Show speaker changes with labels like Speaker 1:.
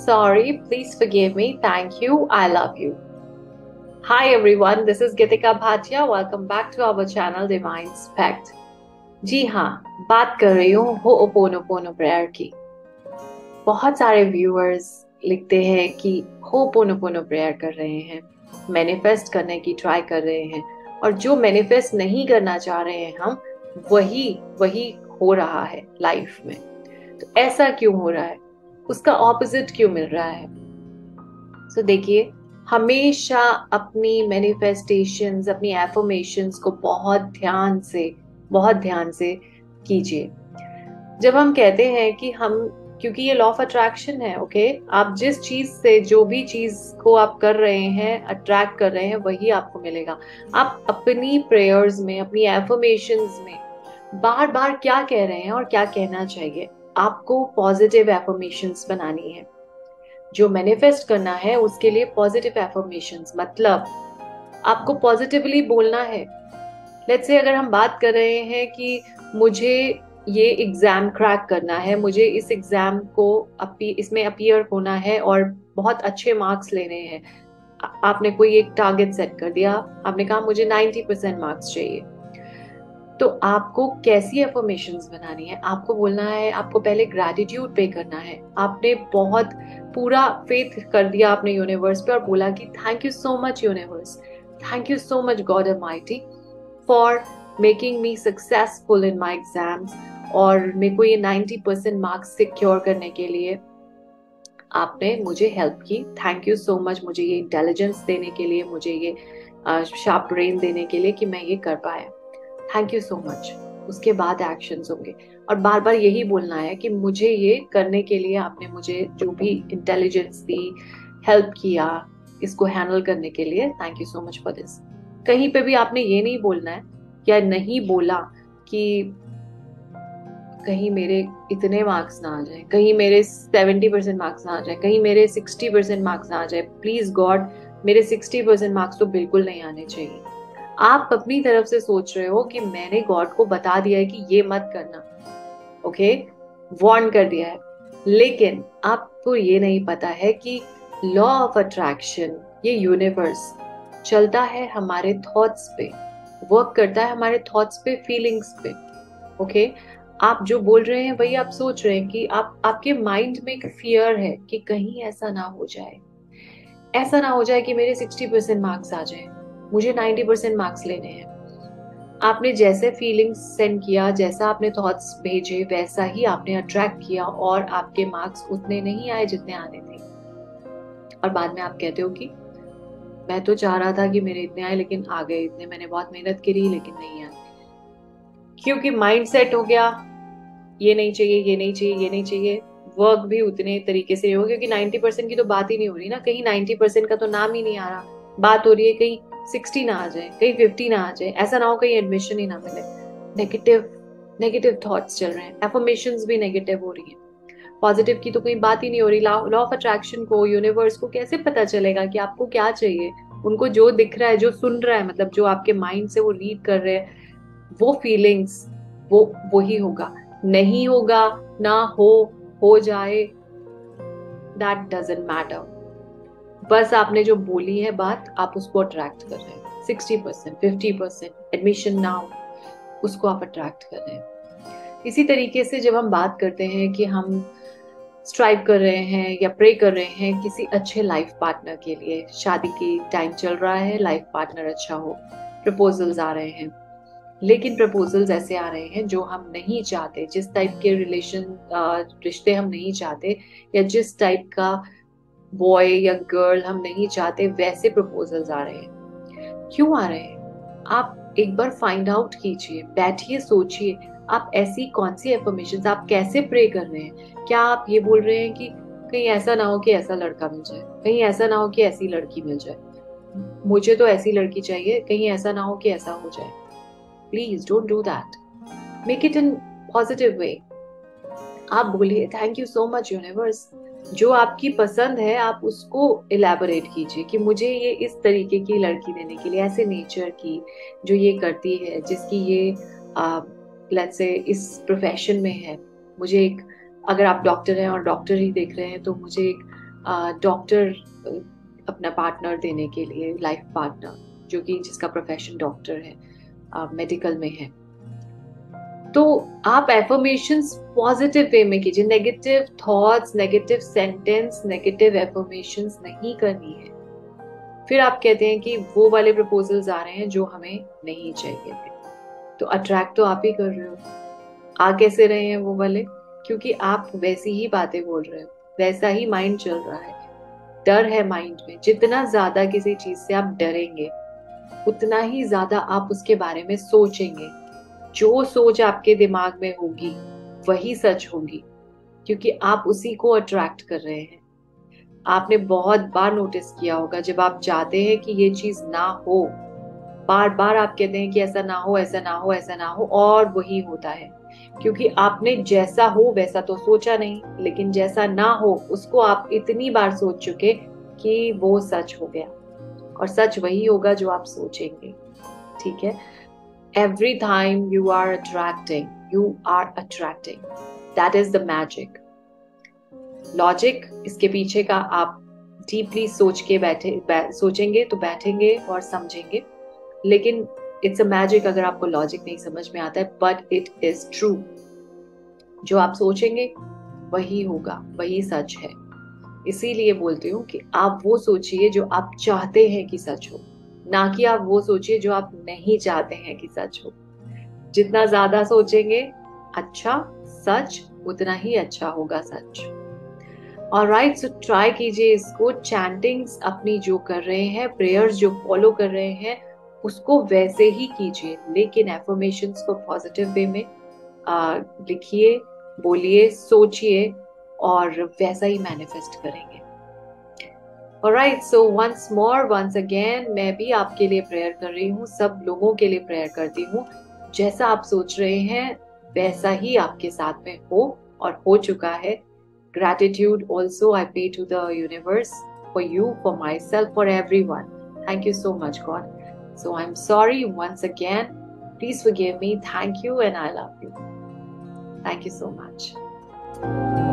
Speaker 1: sorry. Please forgive me. Thank you. I love you. Hi everyone, this is Gitika Bhatia. Welcome back to our channel Divine Spect. जी हाँ बात कर रही हूँ हो ओपोनो prayer की बहुत सारे व्यूअर्स लिखते हैं कि हो पोनो पोनो प्रेयर कर रहे हैं मैनिफेस्ट करने की ट्राई कर रहे हैं और जो मैनिफेस्ट नहीं करना चाह रहे हैं हम वही वही हो रहा है लाइफ में तो ऐसा क्यों हो रहा है उसका ऑपोजिट क्यों मिल रहा है? सो so, देखिए हमेशा अपनी मैनिफेस्टेशंस अपनी एफर्मेशंस को बहुत ध्यान से बहुत ध्यान से कीजिए। जब हम कहते हैं कि हम क्योंकि ये लॉ ऑफ़ अट्रैक्शन है ओके okay? आप जिस चीज़ से जो भी चीज़ को आप कर रहे हैं अट्रैक्ट कर रहे हैं वही आपको मिलेगा। आप अपनी प्रेयर्स में अपनी एफर्मेशन में बार बार क्या कह रहे हैं और क्या कहना चाहिए? आपको पॉजिटिव एफर्मेशन बनानी है। जो मैनिफेस्ट करना है उसके लिए पॉजिटिव एफर्मेशन मतलब आपको पॉजिटिवली बोलना है। लेट्स से अगर हम बात कर रहे हैं कि मुझे ये एग्ज़ाम क्रैक करना है मुझे इस एग्ज़ाम को अपी, इसमें अपियर होना है और बहुत अच्छे मार्क्स लेने हैं। आपने कोई एक टारगेट सेट कर दिया आपने कहा मुझे 90 परसेंट मार्क्स चाहिए। तो आपको कैसी एफर्मेशन बनानी है? आपको बोलना है, आपको पहले ग्रेटिट्यूड पे करना है। आपने बहुत पूरा फेथ कर दिया आपने यूनिवर्स पे और बोला कि thank you so much universe thank you so much God almighty for making me successful in my exams और मेरे को ये 90 परसेंट मार्क्स सिक्योर करने के लिए आपने मुझे हेल्प की। थैंक यू सो मच मुझे ये इंटेलिजेंस देने के लिए, मुझे ये शार्प ब्रेन देने के लिए कि मैं ये कर पाया। थैंक यू सो मच उसके बाद एक्शंस होंगे। और बार बार यही बोलना है कि मुझे ये करने के लिए आपने मुझे जो भी इंटेलिजेंस दी हेल्प किया, इसको हैंडल करने के लिए thank you so much for this कहीं पे भी आपने ये नहीं बोलना है या नहीं बोला कि कहीं मेरे इतने मार्क्स ना आ जाए, कहीं मेरे सेवेंटी परसेंट मार्क्स ना आ जाए, कहीं मेरे सिक्सटी परसेंट मार्क्स ना आ जाए प्लीज़ गॉड मेरे सिक्सटी परसेंट मार्क्स तो बिल्कुल नहीं आने चाहिए। आप अपनी तरफ़ से सोच रहे हो कि मैंने गॉड को बता दिया है कि ये मत करना। ओके वॉर्न कर दिया है। लेकिन आपको ये नहीं पता है कि लॉ ऑफ़ अट्रैक्शन ये यूनिवर्स चलता है हमारे थॉट्स पे। वर्क करता है हमारे थॉट्स पे फीलिंग्स पे। Okay okay? आप जो बोल रहे हैं, वही आप सोच रहे हैं कि आप, आपके माइंड में एक फियर है कि कहीं ऐसा ना हो जाए। ऐसा ना हो जाए कि मेरे सिक्सटी परसेंट मार्क्स आ जाए। मुझे नाइन्टी परसेंट मार्क्स लेने हैं। आपने जैसे फीलिंग्स सेंड किया, जैसा आपने थॉट्स भेजे, वैसा ही आपने अट्रैक्ट किया और आपके मार्क्स उतने नहीं आए जितने आने थे। और बाद में आप कहते हो कि, मैं तो चाह रहा था कि मेरे इतने आए, लेकिन आ गए इतने। मैंने बहुत मेहनत करी, लेकिन नहीं आए। क्योंकि माइंड सेट हो गया। ये नहीं चाहिए, ये नहीं चाहिए, ये नहीं चाहिए। वर्क भी उतने तरीके से हो क्योंकि 90 परसेंट की तो बात ही नहीं हो रही ना। कहीं 90 परसेंट का तो नाम ही नहीं आ रहा। बात हो रही है कहीं 60 ना आ जाए, कहीं 50 ना आ जाए, ऐसा ना हो कहीं एडमिशन ही ना मिले। नेगेटिव नेगेटिव थॉट्स चल रहे हैं। एफर्मेशन भी नेगेटिव हो रही है। पॉजिटिव की तो कोई बात ही नहीं हो रही। लॉ ऑफ़ अट्रैक्शन को यूनिवर्स को कैसे पता चलेगा कि आपको क्या चाहिए? उनको जो दिख रहा है, जो सुन रहा है मतलब जो आपके माइंड से वो रीड कर रहे हैं, वो फीलिंग्स वो, वही होगा। नहीं होगा, ना हो हो जाए दैट डजेंट मैटर बस आपने जो बोली है बात, आप उसको अट्रैक्ट कर रहे हैं। Sixty percent fifty percent admission now उसको आप अट्रैक्ट कर रहे हैं। इसी तरीके से जब हम बात करते हैं कि हम स्ट्राइव कर रहे हैं या प्रे कर रहे हैं किसी अच्छे लाइफ पार्टनर के लिए, शादी की टाइम चल रहा है लाइफ पार्टनर अच्छा हो प्रपोजल्स आ रहे हैं। लेकिन प्रपोजल्स ऐसे आ रहे हैं जो हम नहीं चाहते, जिस टाइप के रिलेशन रिश्ते हम नहीं चाहते या जिस टाइप का बॉय या गर्ल हम नहीं चाहते, वैसे प्रपोजल्स आ रहे हैं। क्यों आ रहे हैं? आप एक बार फाइंड आउट कीजिए, बैठिए, सोचिए, आप ऐसी कौन सी एफर्मेशन आप कैसे प्रे कर रहे हैं? क्या आप ये बोल रहे हैं कि कहीं ऐसा ना हो कि ऐसा लड़का मिल जाए, कहीं ऐसा ना हो कि ऐसी लड़की मिल जाए। मुझे तो ऐसी लड़की चाहिए, कहीं ऐसा ना हो कि ऐसा हो जाए। Please don't do that make it in positive way आप बोलिए thank you so much universe जो आपकी पसंद है, आप उसको इलेबोरेट कीजिए कि मुझे ये इस तरीके की लड़की देने के लिए, ऐसे नेचर की जो ये करती है, जिसकी ये लेट्स से इस प्रोफेशन में है। मुझे एक, अगर आप डॉक्टर हैं और डॉक्टर ही देख रहे हैं तो मुझे एक डॉक्टर अपना पार्टनर देने के लिए लाइफ पार्टनर जो कि जिसका प्रोफेशन डॉक्टर है मेडिकल में है। तो आप एफर्मेशन पॉजिटिव वे में कीजिए। Negative thoughts negative sentence negative affirmation नहीं करनी है। फिर आप कहते हैं कि वो वाले प्रपोजल्स आ रहे हैं जो हमें नहीं चाहिए थे। तो अट्रैक्ट तो आप ही कर रहे हो। आ कैसे रहे हैं वो वाले? क्योंकि आप वैसी ही बातें बोल रहे हो। वैसा ही माइंड चल रहा है। डर है माइंड में। जितना ज़्यादा किसी चीज़ से आप डरेंगे, उतना ही ज़्यादा आप उसके बारे में सोचेंगे। जो सोच आपके दिमाग में होगी, वही सच होगी, क्योंकि आप उसी को अट्रैक्ट कर रहे हैं। आपने बहुत बार नोटिस किया होगा, जब आप चाहते हैं कि ये चीज़ ना हो बार बार आप कहते हैं कि ऐसा ना हो, ऐसा ना हो, ऐसा ना हो, और वही होता है। क्योंकि आपने जैसा हो, वैसा तो सोचा नहीं, लेकिन जैसा ना हो, उसको आप इतनी बार सोच चुके कि वो सच हो गया। और सच वही होगा जो आप सोचेंगे। ठीक है? Every time you are attracting, you are attracting. That is the magic. Logic इसके पीछे का आप डीपली सोच के बैठे बै, सोचेंगे तो बैठेंगे और समझेंगे लेकिन इट्स अ मैजिक अगर आपको लॉजिक नहीं समझ में आता है बट इट इज़ ट्रू जो आप सोचेंगे वही होगा वही सच है इसीलिए बोलती हूँ कि आप वो सोचिए जो आप चाहते हैं कि सच हो ना कि आप वो सोचिए जो आप नहीं चाहते हैं कि सच हो। जितना ज़्यादा सोचेंगे अच्छा सच, उतना ही अच्छा होगा सच। और राइट सो ट्राई कीजिए इसको। चैंटिंग्स अपनी जो कर रहे हैं प्रेयर्स जो फॉलो कर रहे हैं, उसको वैसे ही कीजिए। लेकिन एफर्मेशन को पॉजिटिव वे में लिखिए, बोलिए, सोचिए और वैसा ही मैनिफेस्ट करेंगे। Right so once more once again मैं भी आपके लिए प्रेयर कर रही हूँ, सब लोगों के लिए प्रेयर करती हूँ। जैसा आप सोच रहे हैं, वैसा ही आपके साथ में हो और हो चुका है। Gratitude also I pay to the universe for you for myself for everyone thank you so much God so I am sorry once again please forgive me. Thank you and i love you. Thank you so much.